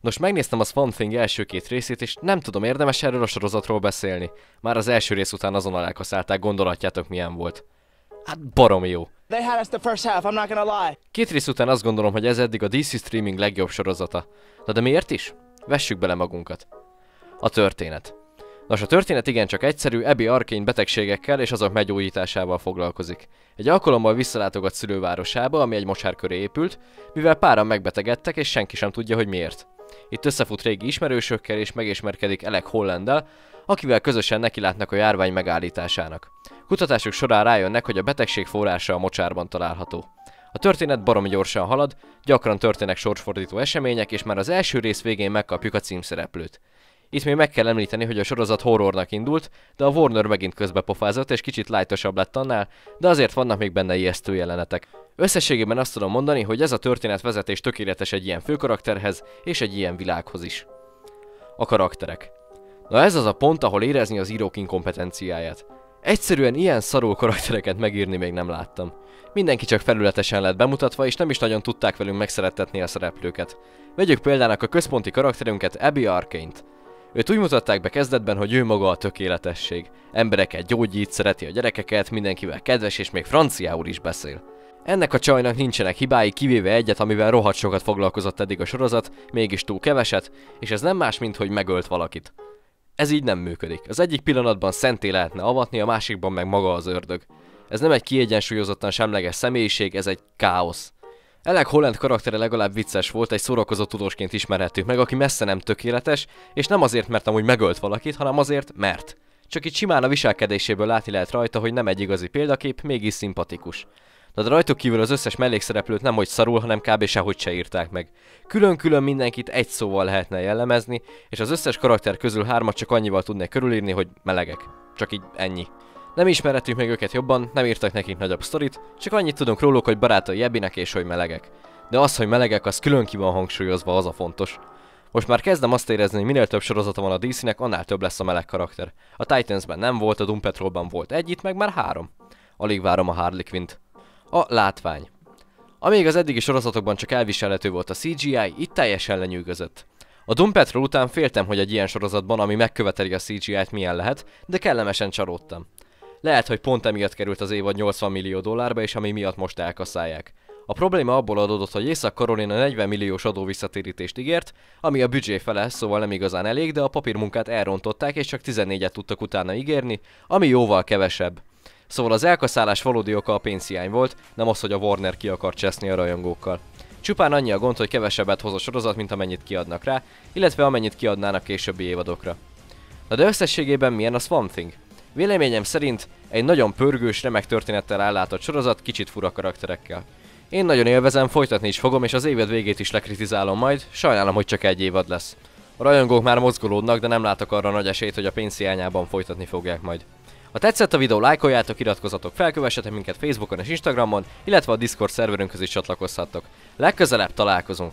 Nos, megnéztem a Swamp Thing első két részét, és nem tudom, érdemes erről a sorozatról beszélni. Már az első rész után azonnal elkaszálták, gondolhatjátok milyen volt. Hát barom jó. Két rész után azt gondolom, hogy ez eddig a DC Streaming legjobb sorozata. Na de miért is? Vessük bele magunkat. A történet. Nos, a történet igencsak egyszerű, Abby Arkane betegségekkel és azok meggyógyításával foglalkozik. Egy alkalommal visszalátogat szülővárosába, ami egy mosár köré épült, mivel páran megbetegedtek, és senki sem tudja, hogy miért. Itt összefut régi ismerősökkel, és megismerkedik Alec Hollandel, akivel közösen nekilátnak a járvány megállításának. Kutatásuk során rájönnek, hogy a betegség forrása a mocsárban található. A történet baromi gyorsan halad, gyakran történnek sorsfordító események, és már az első rész végén megkapjuk a címszereplőt. Itt még meg kell említeni, hogy a sorozat horrornak indult, de a Warner megint közbepofázott és kicsit lájtosabb lett annál, de azért vannak még benne ijesztő jelenetek. Összességében azt tudom mondani, hogy ez a történetvezetés tökéletes egy ilyen főkarakterhez és egy ilyen világhoz is. A karakterek. Na ez az a pont, ahol érezni az írók inkompetenciáját. Egyszerűen ilyen szarul karaktereket megírni még nem láttam. Mindenki csak felületesen lett bemutatva, és nem is nagyon tudták velünk megszerettetni a szereplőket. Vegyük példának a központi karakterünket, Abby Arkane-t. Őt úgy mutatták be kezdetben, hogy ő maga a tökéletesség. Embereket gyógyít, szereti a gyerekeket, mindenkivel kedves és még franciául is beszél. Ennek a csajnak nincsenek hibái, kivéve egyet, amivel rohadt sokat foglalkozott eddig a sorozat, mégis túl keveset, és ez nem más, mint hogy megölt valakit. Ez így nem működik. Az egyik pillanatban szenté lehetne avatni, a másikban meg maga az ördög. Ez nem egy kiegyensúlyozottan semleges személyiség, ez egy káosz. Elek Holland karaktere legalább vicces volt, egy szórakozó tudósként ismerhettük meg, aki messze nem tökéletes, és nem azért, mert amúgy megölt valakit, hanem azért, mert. Csak itt simán a viselkedéséből látni lehet rajta, hogy nem egy igazi példakép, mégis szimpatikus. De rajtuk kívül az összes mellékszereplőt nem hogy szarul, hanem kb. sehogy se írták meg. Külön-külön mindenkit egy szóval lehetne jellemezni, és az összes karakter közül hármat csak annyival tudnék körülírni, hogy melegek. Csak így ennyi. Nem ismerhetünk meg őket jobban, nem írtak nekik nagyobb sztorit, csak annyit tudunk róluk, hogy barátai Ebbinek és hogy melegek. De az, hogy melegek, az külön ki van hangsúlyozva, az a fontos. Most már kezdem azt érezni, hogy minél több sorozata van a DC-nek, annál több lesz a meleg karakter. A Titansben nem volt, a Doom Patrolban volt egy, itt meg már három. Alig várom a Harley Quinn-t. A látvány. Amíg az eddigi sorozatokban csak elviselhető volt a CGI, itt teljesen lenyűgözött. A Doom Patrol után féltem, hogy egy ilyen sorozatban, ami megköveteli a CGI-t milyen lehet, de kellemesen csalódtam. Lehet, hogy pont emiatt került az évad 80 millió dollárba, és ami miatt most elkasszálják. A probléma abból adódott, hogy Észak-Karolina 40 milliós adó visszatérítést ígért, ami a büdzsé fele, szóval nem igazán elég, de a papírmunkát elrontották, és csak 14-et tudtak utána ígérni, ami jóval kevesebb. Szóval az elkaszálás valódi oka a pénzhiány volt, nem az, hogy a Warner ki akar cseszni a rajongókkal. Csupán annyi a gond, hogy kevesebbet hoz a sorozat, mint amennyit kiadnak rá, illetve amennyit kiadnának későbbi évadokra. Na de összességében milyen a Swamp Thing? Véleményem szerint egy nagyon pörgős, remek történettel ellátott sorozat, kicsit fura karakterekkel. Én nagyon élvezem, folytatni is fogom, és az évad végét is lekritizálom majd, sajnálom, hogy csak egy évad lesz. A rajongók már mozgolódnak, de nem látok arra nagy esélyt, hogy a pénzhiányában folytatni fogják majd. Ha tetszett a videó, lájkoljátok, iratkozzatok fel, kövessetek minket Facebookon és Instagramon, illetve a Discord szerverünkhöz is csatlakozhattok. Legközelebb találkozunk!